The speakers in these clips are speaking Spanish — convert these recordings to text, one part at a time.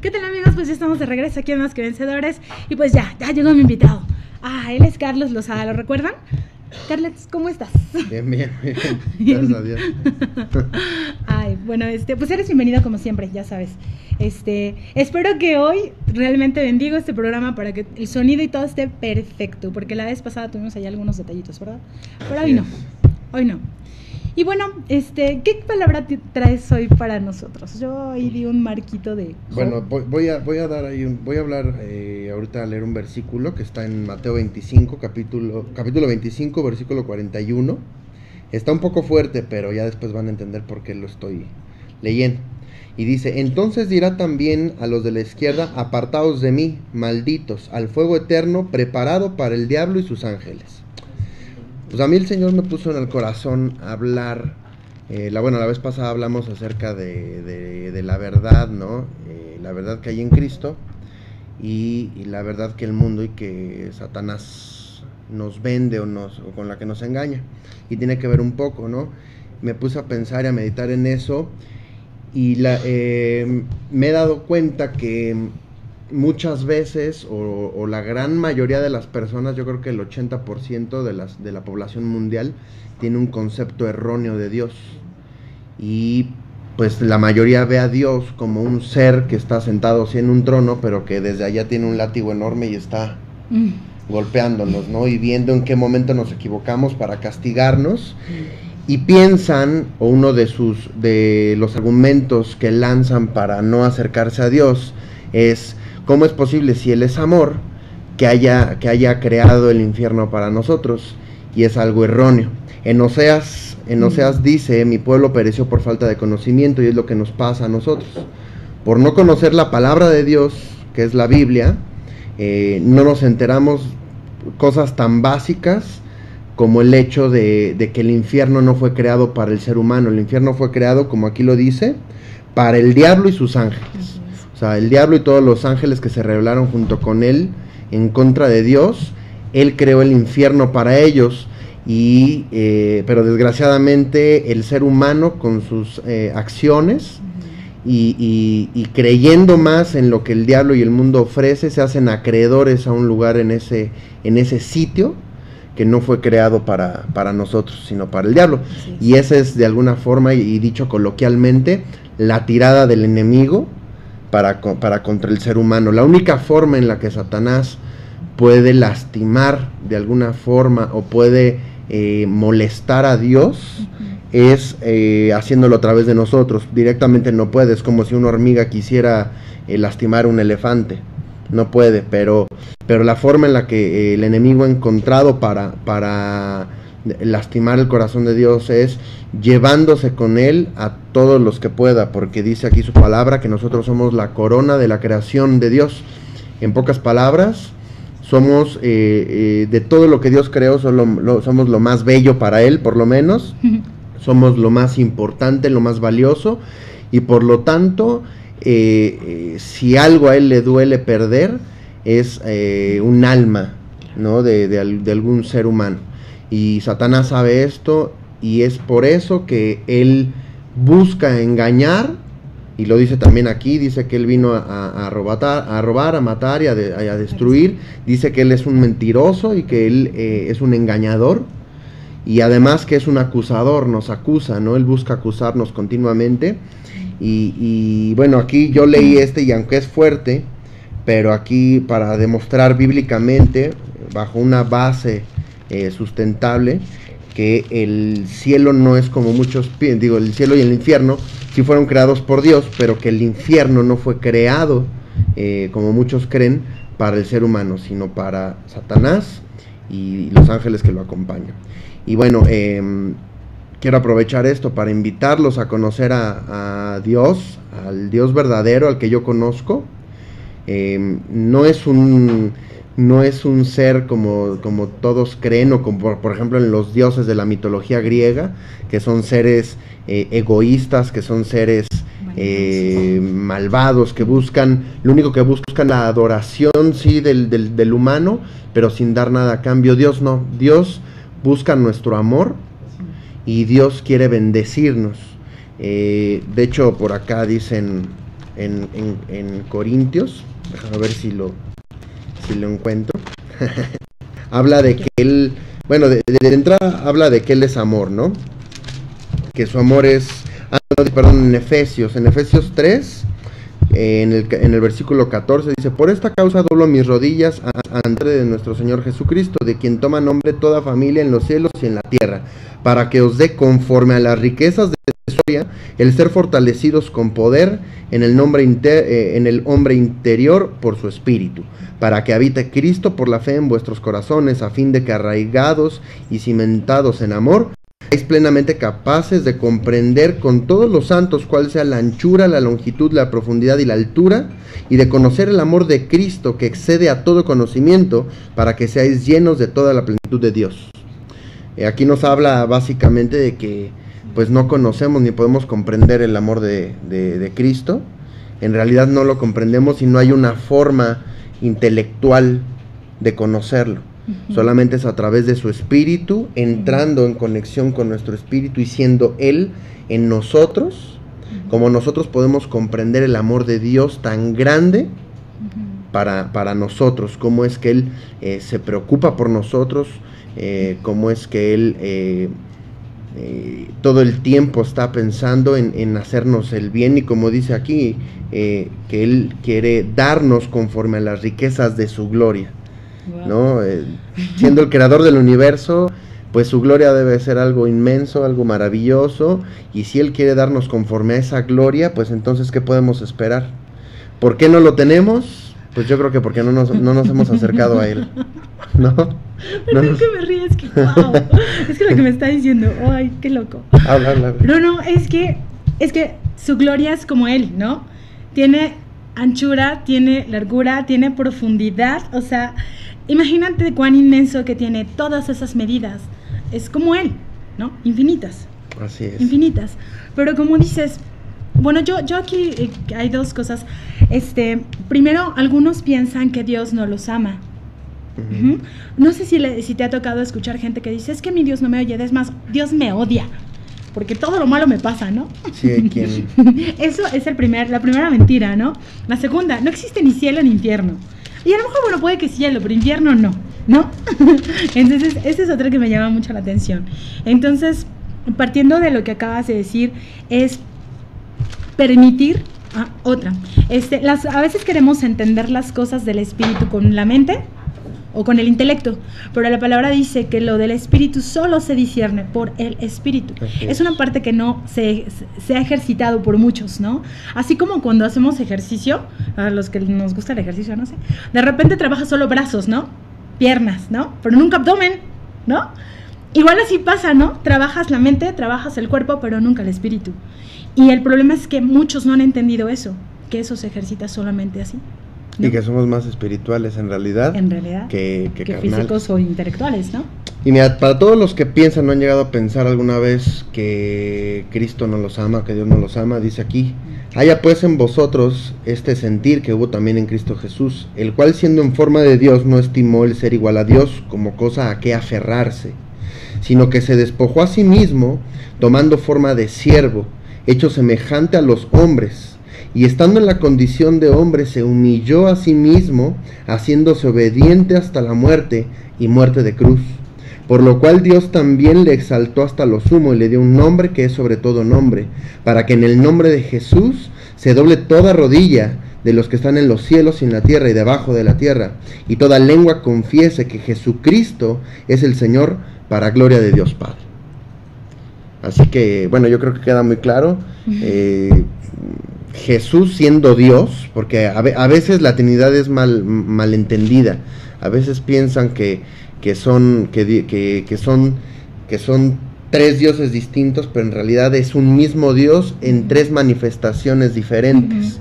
¿Qué tal amigos? Pues ya estamos de regreso aquí en Más que Vencedores y pues ya, ya llegó mi invitado. Ah, él es Carlos Lozada, ¿lo recuerdan? Carlos, ¿cómo estás? Bien, bien, bien. Gracias a Dios. Ay, bueno, este, pues eres bienvenido como siempre, ya sabes. Este, espero que hoy realmente bendigo este programa para que el sonido y todo esté perfecto, porque la vez pasada tuvimos ahí algunos detallitos, ¿verdad? Pero hoy no. Hoy no. Y bueno, este, ¿qué palabra traes hoy para nosotros? Yo ahí di un marquito de... Bueno, voy, a, voy a dar ahí, voy a hablar eh, ahorita a leer un versículo que está en Mateo 25, capítulo, capítulo 25, versículo 41. Está un poco fuerte, pero ya después van a entender por qué lo estoy leyendo. Y dice, entonces dirá también a los de la izquierda, apartados de mí, malditos, al fuego eterno preparado para el diablo y sus ángeles. Pues a mí el Señor me puso en el corazón hablar, eh, la, bueno, la vez pasada hablamos acerca de, la verdad, ¿no? Eh, la verdad que hay en Cristo y, la verdad que el mundo y que Satanás nos vende o, con la que nos engaña. Y tiene que ver un poco, ¿no? Me puse a pensar y a meditar en eso y la, eh, me he dado cuenta que muchas veces, o, la gran mayoría de las personas, yo creo que el 80% de, las, de la población mundial tiene un concepto erróneo de Dios. Y pues la mayoría ve a Dios como un ser que está sentado así en un trono, pero que desde allá tiene un látigo enorme y está mm. golpeándonos, ¿no? Y viendo en qué momento nos equivocamos para castigarnos. Y piensan, o uno de sus de los argumentos que lanzan para no acercarse a Dios es ¿Cómo es posible si Él es amor que haya, que haya creado el infierno para nosotros? Y es algo erróneo. En Oseas, en Oseas dice, mi pueblo pereció por falta de conocimiento y es lo que nos pasa a nosotros. Por no conocer la palabra de Dios, que es la Biblia, eh, no nos enteramos cosas tan básicas como el hecho de, de, que el infierno no fue creado para el ser humano, el infierno fue creado, como aquí lo dice, para el diablo y sus ángeles. O sea, el diablo y todos los ángeles que se rebelaron junto con él en contra de Dios, él creó el infierno para ellos. Y, eh, pero desgraciadamente el ser humano con sus eh, acciones y, creyendo más en lo que el diablo y el mundo ofrece, se hacen acreedores a un lugar en ese, en ese sitio que no fue creado para, para nosotros, sino para el diablo. Y esa es de alguna forma, y dicho coloquialmente, la tirada del enemigo para, para contra el ser humano. La única forma en la que Satanás puede lastimar de alguna forma o puede eh, molestar a Dios es eh, haciéndolo a través de nosotros. Directamente no puede, es como si una hormiga quisiera eh, lastimar a un elefante. No puede, pero, pero la forma en la que el enemigo ha encontrado para, para lastimar el corazón de Dios es llevándose con él a todos los que pueda, porque dice aquí su palabra que nosotros somos la corona de la creación de Dios. En pocas palabras, somos eh, eh, de todo lo que Dios creó, somos lo más bello para Él, por lo menos. somos lo más importante, lo más valioso. Y por lo tanto, eh, si algo a Él le duele perder, es un alma ¿no? de, de algún ser humano. Y Satanás sabe esto y es por eso que él busca engañar, y lo dice también aquí, dice que él vino a, robar, a matar y a, destruir, dice que él es un mentiroso y que él eh, es un engañador, y además que es un acusador, nos acusa, ¿no? Él busca acusarnos continuamente. Y, bueno, aquí yo leí este y aunque es fuerte, pero aquí para demostrar bíblicamente, bajo una base eh, sustentable, que el cielo no es como muchos digo, el cielo y el infierno sí fueron creados por Dios, pero que el infierno no fue creado, eh, como muchos creen, para el ser humano, sino para Satanás y los ángeles que lo acompañan. Y bueno, em, quiero aprovechar esto para invitarlos a conocer a, Dios, al Dios verdadero, al que yo conozco. Em, no es un no es un ser como, como todos creen, o como por, ejemplo en los dioses de la mitología griega, que son seres eh, egoístas, que son seres eh, malvados, que buscan, lo único que buscan la adoración, sí, del, del, humano, pero sin dar nada a cambio. Dios no, Dios busca nuestro amor y Dios quiere bendecirnos. Eh, de hecho, por acá dicen en, en, Corintios, déjame ver si lo, si lo encuentro, habla de que él, bueno, de, entrada habla de que él es amor, ¿no? Que su amor es, ah, perdón, en Efesios, en Efesios 3, en el, en el versículo 14 dice, por esta causa doblo mis rodillas ante de nuestro Señor Jesucristo, de quien toma nombre toda familia en los cielos y en la tierra, para que os dé conforme a las riquezas de el ser fortalecidos con poder en el, nombre eh, en el hombre interior por su espíritu, para que habite Cristo por la fe en vuestros corazones, a fin de que arraigados y cimentados en amor, es plenamente capaces de comprender con todos los santos cuál sea la anchura, la longitud, la profundidad y la altura, y de conocer el amor de Cristo que excede a todo conocimiento, para que seáis llenos de toda la plenitud de Dios. Eh, aquí nos habla básicamente de que pues no conocemos ni podemos comprender el amor de, de Cristo. En realidad no lo comprendemos y no hay una forma intelectual de conocerlo. Solamente es a través de su espíritu, entrando en conexión con nuestro espíritu y siendo Él en nosotros, como nosotros podemos comprender el amor de Dios tan grande para, para nosotros, cómo es que Él eh, se preocupa por nosotros, eh, cómo es que Él eh, todo el tiempo está pensando en, en, hacernos el bien y como dice aquí, que Él quiere darnos conforme a las riquezas de su gloria. ¿no? Eh, siendo el creador del universo, pues su gloria debe ser algo inmenso, algo maravilloso, y si Él quiere darnos conforme a esa gloria, pues entonces, ¿qué podemos esperar? ¿Por qué no lo tenemos? Pues yo creo que porque no nos, no nos hemos acercado a Él, ¿no? no que me ríes, que wow. Es que lo que me está diciendo, ay, qué loco. Habla, habla. No, no, es que, es que su gloria es como Él, ¿no? Tiene anchura, tiene largura, tiene profundidad, o sea, Imagínate cuán inmenso que tiene todas esas medidas. Es como él, ¿no? Infinitas. Así es. Infinitas. Pero como dices, bueno, yo, yo aquí eh, hay dos cosas. Este, primero, algunos piensan que Dios no los ama. No sé si, si te ha tocado escuchar gente que dice, es que mi Dios no me oye, es más, Dios me odia, porque todo lo malo me pasa, ¿no? Sí, ¿quién? Eso es el primer, la primera mentira, ¿no? La segunda, no existe ni cielo ni infierno. Y a lo mejor, bueno, puede que cielo, pero invierno no, ¿no? Entonces, esa es otra que me llama mucho la atención. Entonces, partiendo de lo que acabas de decir, es permitir ah, otra. Este, las, a veces queremos entender las cosas del espíritu con la mente o con el intelecto, pero la palabra dice que lo del espíritu solo se discierne por el espíritu. Es una parte que no se, se, ha ejercitado por muchos, ¿no? Así como cuando hacemos ejercicio, a los que nos gusta el ejercicio, no sé, de repente trabajas solo brazos, ¿no? Piernas, ¿no? Pero nunca abdomen, ¿no? Igual así pasa, ¿no? Trabajas la mente, trabajas el cuerpo, pero nunca el espíritu. Y el problema es que muchos no han entendido eso, que eso se ejercita solamente así. Y que somos más espirituales en realidad, en realidad que, que, físicos o intelectuales, ¿no? Y mira, para todos los que piensan, no han llegado a pensar alguna vez que Cristo no los ama, que Dios no los ama, dice aquí, haya pues en vosotros este sentir que hubo también en Cristo Jesús, el cual siendo en forma de Dios no estimó el ser igual a Dios como cosa a que aferrarse, sino que se despojó a sí mismo, tomando forma de siervo, hecho semejante a los hombres y estando en la condición de hombre se humilló a sí mismo, haciéndose obediente hasta la muerte y muerte de cruz. Por lo cual Dios también le exaltó hasta lo sumo y le dio un nombre que es sobre todo nombre, para que en el nombre de Jesús se doble toda rodilla de los que están en los cielos y en la tierra y debajo de la tierra, y toda lengua confiese que Jesucristo es el Señor para gloria de Dios Padre. Así que, bueno, yo creo que queda muy claro. Eh, Jesús siendo Dios, porque a, veces la Trinidad es mal, malentendida, a veces piensan que, que son, que, que, son, que son tres dioses distintos, pero en realidad es un mismo Dios en tres manifestaciones diferentes.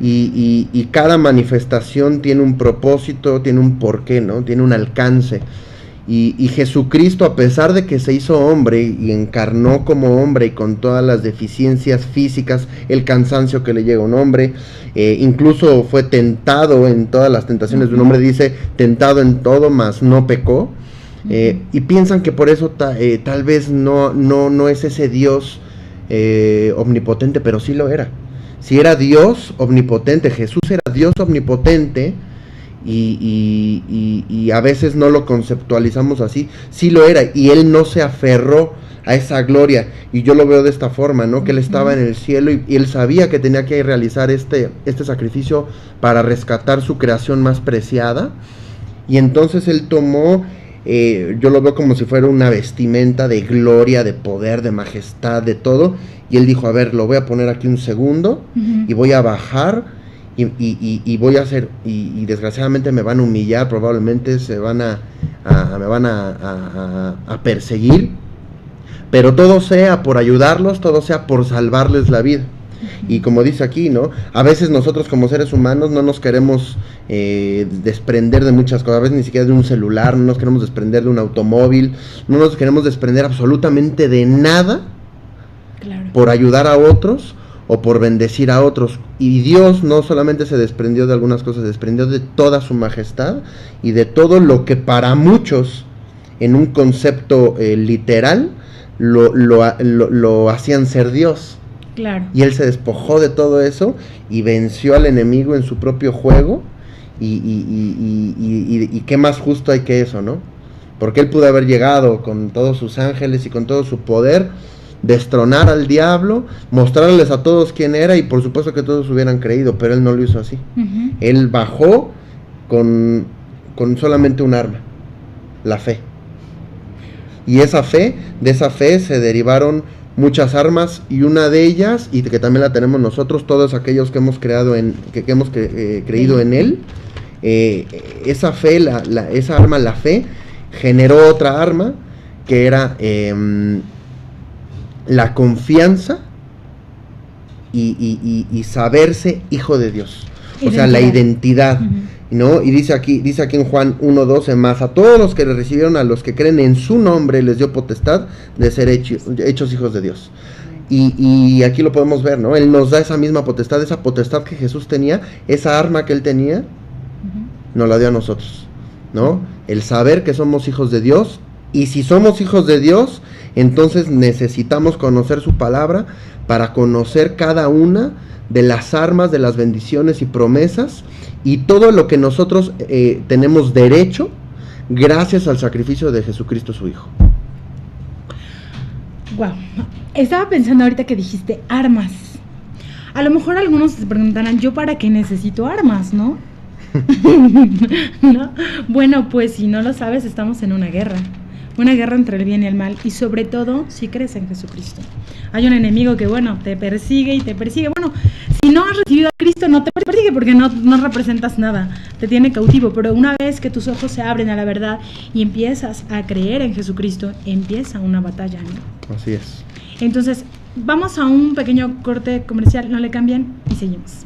y, y, cada manifestación tiene un propósito, tiene un porqué, ¿no? Tiene un alcance. Y, Jesucristo, a pesar de que se hizo hombre y encarnó como hombre y con todas las deficiencias físicas, el cansancio que le llega a un hombre, eh, incluso fue tentado en todas las tentaciones de un hombre, dice, tentado en todo, mas no pecó. Eh, y piensan que por eso eh, tal vez no, no, no es ese Dios omnipotente, pero sí lo era. Si era Dios omnipotente, Jesús era Dios omnipotente, y, a veces no lo conceptualizamos así, sí lo era, y él no se aferró a esa gloria, y yo lo veo de esta forma, ¿no? Que él estaba en el cielo y, él sabía que tenía que realizar este, este sacrificio para rescatar su creación más preciada, y entonces él tomó, eh, yo lo veo como si fuera una vestimenta de gloria, de poder, de majestad, de todo, y él dijo, a ver, lo voy a poner aquí un segundo, y voy a bajar, y, voy a hacer, y, desgraciadamente me van a humillar, probablemente se van a, me van a, perseguir, pero todo sea por ayudarlos, todo sea por salvarles la vida. Y como dice aquí, ¿no? A veces nosotros como seres humanos no nos queremos eh, desprender de muchas cosas, a veces ni siquiera de un celular, no nos queremos desprender de un automóvil, no nos queremos desprender absolutamente de nada por ayudar a otros o por bendecir a otros. Y Dios no solamente se desprendió de algunas cosas, se desprendió de toda su majestad y de todo lo que para muchos, en un concepto eh, literal, lo, lo, hacían ser Dios. Claro. Y él se despojó de todo eso y venció al enemigo en su propio juego. Y, y, y, qué más justo hay que eso, ¿no? Porque él pudo haber llegado con todos sus ángeles y con todo su poder destronar al diablo, mostrarles a todos quién era y por supuesto que todos hubieran creído, pero él no lo hizo así. Él bajó con, con solamente un arma, la fe. Y esa fe, de esa fe se derivaron muchas armas y una de ellas, y que también la tenemos nosotros, todos aquellos que hemos creado en, que, hemos eh, creído en él, eh, esa fe, la, esa arma, la fe, generó otra arma que era em, la confianza y, saberse hijo de Dios. O sea, la identidad. ¿No? Y dice aquí, dice aquí en Juan 1.12 más, a todos los que le recibieron, a los que creen en su nombre, les dio potestad de ser hechos hijos de Dios. Y, aquí lo podemos ver, ¿no? Él nos da esa misma potestad, esa potestad que Jesús tenía, esa arma que él tenía, nos la dio a nosotros, ¿no? El saber que somos hijos de Dios, y si somos hijos de Dios, entonces necesitamos conocer su palabra para conocer cada una de las armas, de las bendiciones y promesas y todo lo que nosotros eh, tenemos derecho gracias al sacrificio de Jesucristo su Hijo. Wow. Estaba pensando ahorita que dijiste armas. A lo mejor algunos se preguntarán, ¿yo para qué necesito armas, no? ¿No? Bueno, pues si no lo sabes, estamos en una guerra una guerra entre el bien y el mal y sobre todo si crees en Jesucristo. Hay un enemigo que, bueno, te persigue y te persigue. Bueno, si no has recibido a Cristo, no te persigue porque no, no representas nada, te tiene cautivo, pero una vez que tus ojos se abren a la verdad y empiezas a creer en Jesucristo, empieza una batalla. ¿no? Así es. Entonces, vamos a un pequeño corte comercial, no le cambien y seguimos.